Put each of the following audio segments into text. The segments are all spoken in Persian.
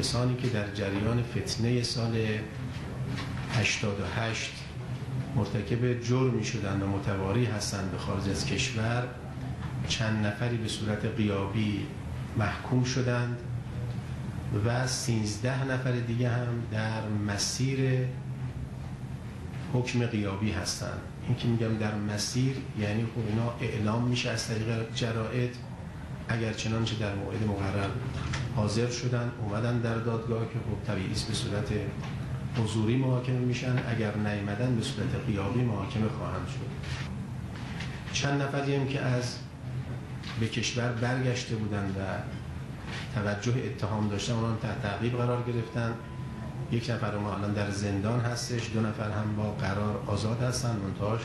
کسانی که در جریان فتنه سال 88 مرتکب جرمی شدند و متواری هستند به خارج از کشور چند نفری به صورت قیابی محکوم شدند و 13 نفر دیگه هم در مسیر حکم قیابی هستند. این که میگم در مسیر یعنی خب اینا اعلام میشه از طریق جرائد اگر چنانچه در موعد مقرر حاضر شدن اومدن در دادگاه که خب طبیعی به صورت حضوری محاکمه میشن. اگر نیمدن به صورت قیابی محاکمه خواهند شد. چند نفری هم که از به کشور برگشته بودند و توجه اتهام داشتن اونان تحت تعقیب قرار گرفتن. یک نفر ما الان در زندان هستش دو نفر هم با قرار آزاد هستن منتاش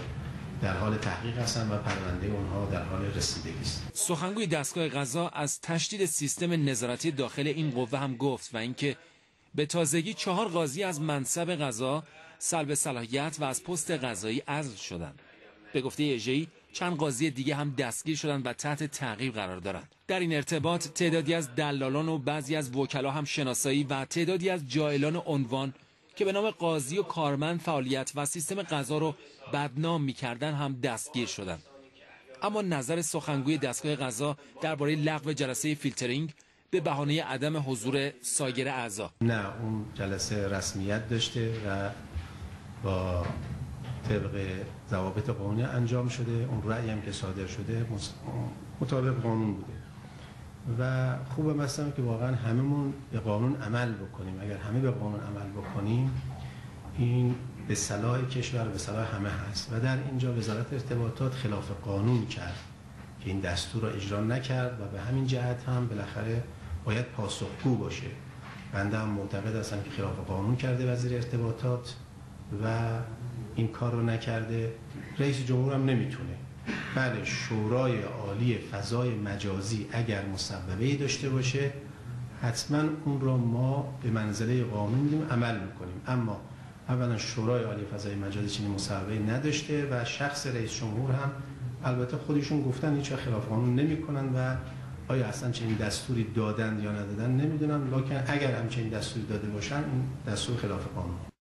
در حال تحقیق هستن و پرونده اونها در حال رسیدگی است. سخنگوی دستگاه قضا از تشدید سیستم نظارتی داخل این قوه هم گفت و اینکه به تازگی چهار قاضی از منصب قضا سلب صلاحیت و از پست قضایی عزل شدند. به گفته ایجی چند قاضی دیگه هم دستگیر شدند و تحت تعقیب قرار دارند. در این ارتباط تعدادی از دلالان و بعضی از وکلا هم شناسایی و تعدادی از جایلان عنوان که به نام قاضی و کارمند فعالیت و سیستم قضا رو بدنام می‌کردن هم دستگیر شدند اما نظر سخنگوی دستگاه قضا درباره لغو جلسه فیلترینگ به بهانه عدم حضور سایر اعضا. نه اون جلسه رسمیت داشته و با طبق ضوابط قانونی انجام شده. اون رأی هم که صادر شده مطابق قانون بوده. و خوبه مثلا که واقعا هممون به قانون عمل بکنیم. اگر همه به قانون عمل بکنیم این به صلاح کشور به صلاح همه هست. و در اینجا وزارت ارتباطات خلاف قانون کرد که این دستور را اجرا نکرد و به همین جهت هم بالاخره باید پاسخگو باشه. بنده هم معتقد هستم که خلاف قانون کرده وزیر ارتباطات و این کار رو نکرده. رئیس جمهور هم نمی‌تونه. بله شورای عالی فضای مجازی اگر مصوبه داشته باشه حتما اون را ما به منزله قانون میدیم عمل می‌کنیم. اما اولا شورای عالی فضای مجازی چنین مصوبه نداشته و شخص رئیس جمهور هم البته خودشون گفتن هیچ خلاف قانون نمی‌کنن و آیا اصلا چنین دستوری دادن یا ندادن نمی‌دونم. لکن اگر همچنین دستوری داده باشن این دستور خلاف قانون.